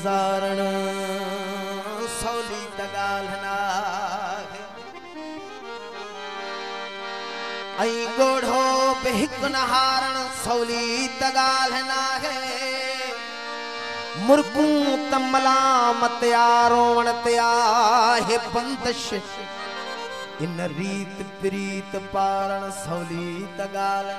गुज़ारण सवली त ॻाल्हि न आहे ऐं ॻोढ़ो बि हिकु न हारण सवली त ॻाल्हि मुर्गूं त मलामत रोवण ते आहे बंदिश। इन रीत प्रीत पारण सवली त ॻाल्हि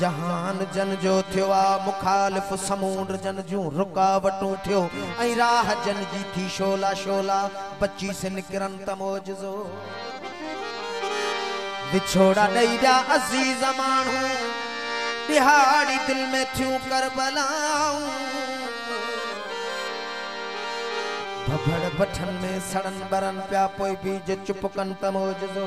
जहान जन जो थियो आहे मुखालिफ़ समूंड जन जूं रुकावटूं थियो। ऐं राह जन जी थी शोला शोला, बची से निकिरनि त मौजज़ो विछोड़ा ॾेई ॾिया अज़ीज़ माण्हू, ॾिहाड़ी दिलि में थियूं करबलाऊं। भभड़ बठन में सड़न बरन पिया, पोइ बि जे चुप कनि त मौजज़ो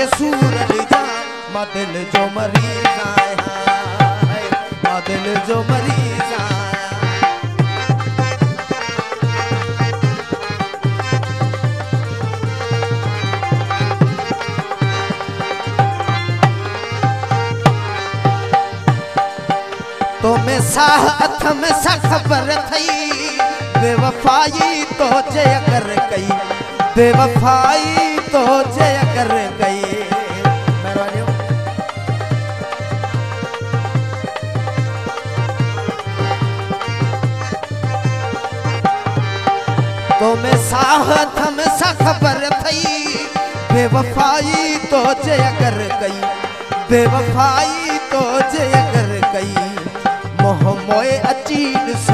सोचे सूर ॾिजा माँ दिल जो मरीज़ आहियाँ है दिल जो मरीज़ आहियाँ तो में साह हथ में सा ख़बर थई बेवफाई तो जे अगर कई बेवफाई तो जे अगर कई तो में साह हथ में सा ख़बर थई। बेवफाई तो जे अगर कई बेवफाई तो जे अगर कई मोह मोए अची ॾिस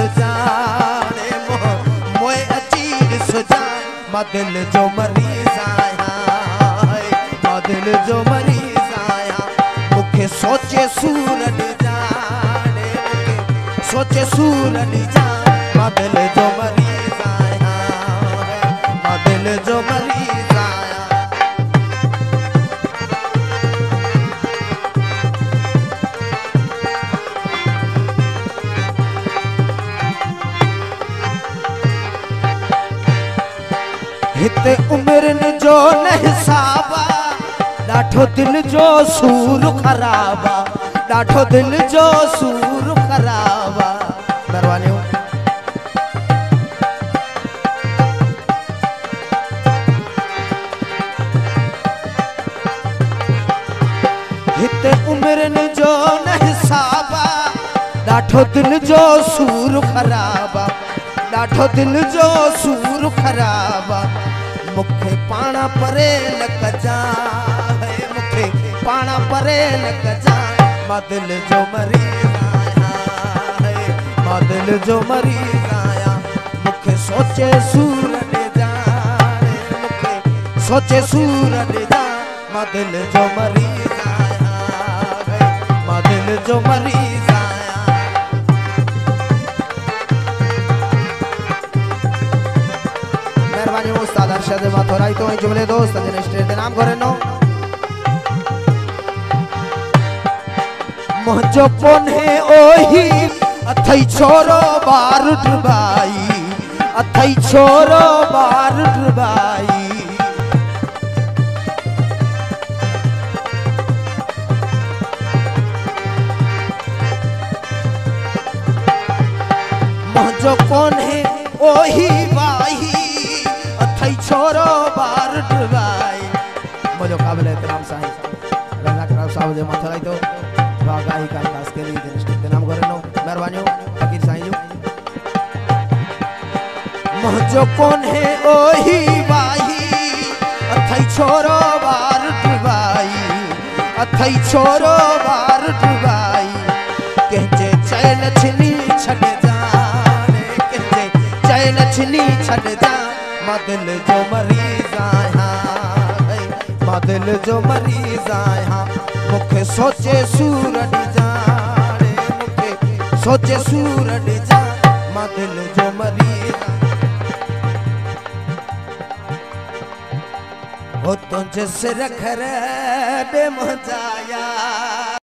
मोह मोए अची ॾिस जान। माँ दिल जो मरीज़ आहियाँ हाय, माँ दिल जो मरीज़ आहियाँ मूंखे सोचे सूर ॾिजाने मूंखे सोचे सूर ॾिजां माँ दिल जो हिते उमिरनि जो न हिसाब आहे ॾाढो दिलि जो सूर ख़राब आहे ॾाढो दिलि जो सूर ख़राब। आहे महिरबानी हिते उमिरनि जो न हिसाब आहे ॾाढो दिलि जो सूर ख़राब आहे दिलि जो सूर ख़राब। मूंखे पाण परे न कजां। है मूंखे पाण परे न कजां। माँ दिलि जो मरीज़ आहियाँ माँ दिलि जो मरीज़ आहियाँ मूंखे सोचे सूर ॾिजां रे मूंखे सोचे सूर ॾिजां माँ दिलि जो मरीज़ आहियाँ माँ दिलि जो मरीज़ मेहरबानी उस्ताद अरशद माथुराई तो जुमले दोस्त जिन स्टेज नाम घुरनो मुंहिंजो कोन्हे ओही, अथई छोरो ॿार डुबाई अथई छोरो ॿार डुबाई मुंहिंजो कोन्हे ओही वाही अथई छोरो ॿार डुबाई मुंहिंजो क़ाबिल एतिराम साईं? रज़ा कराम साहिब जे मथे लाई थो वागाही का खास के लिए ख़ासि करे इनाम घुरंदो महिरबानियूं फ़कीर साईं जूं। मुंहिंजो कोन्हे ओही वाही अथई छोरो ॿार डुबाई अथई छोरो ॿार डुबाई कंहिंजे चैन छिनी छॾ जाने कंहिंजे चैन छिनी छॾ जा माँ दिल जो मरीज़ आहियाँ माँ दिल जो मरीज़ आहियाँ मूंखे सोचे सूर ॾिजाणे मूंखे सोचे सूर ॾिजा माँ दिल जो मरीज़ हो तुंहिंजे सिर खर ॾे मुंहिंजा यार